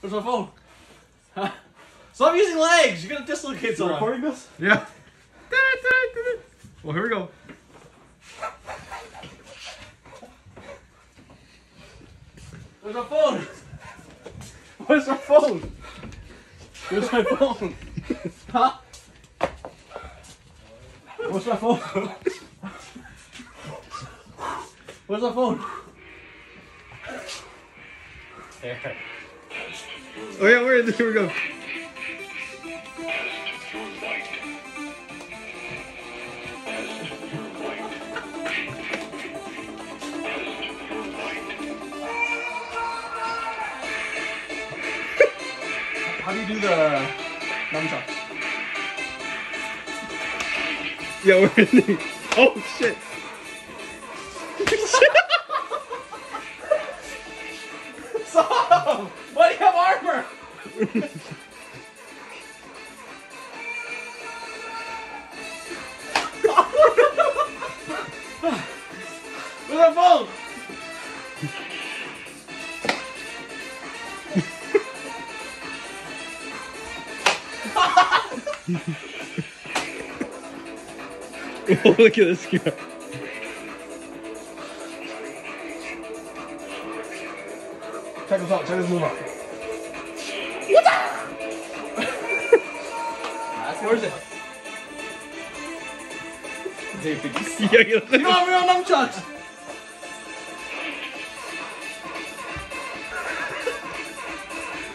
Where's my phone? Huh? Stop using legs. You're gonna dislocate You someone. recording this? Yeah. Well, here we go. Where's my phone? Where's my phone? Where's my phone? huh? Where's my phone? Where's my phone? There. Oh yeah, where? Here we go. How do you do the nunchucks? Yeah, we're in. Oh shit. Stop! Where's my phone? Look at this guy. Check this out. Check this move out. Orada. Zevkli. Yayıldı. Ne yapıyor anam çağır.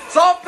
Sağ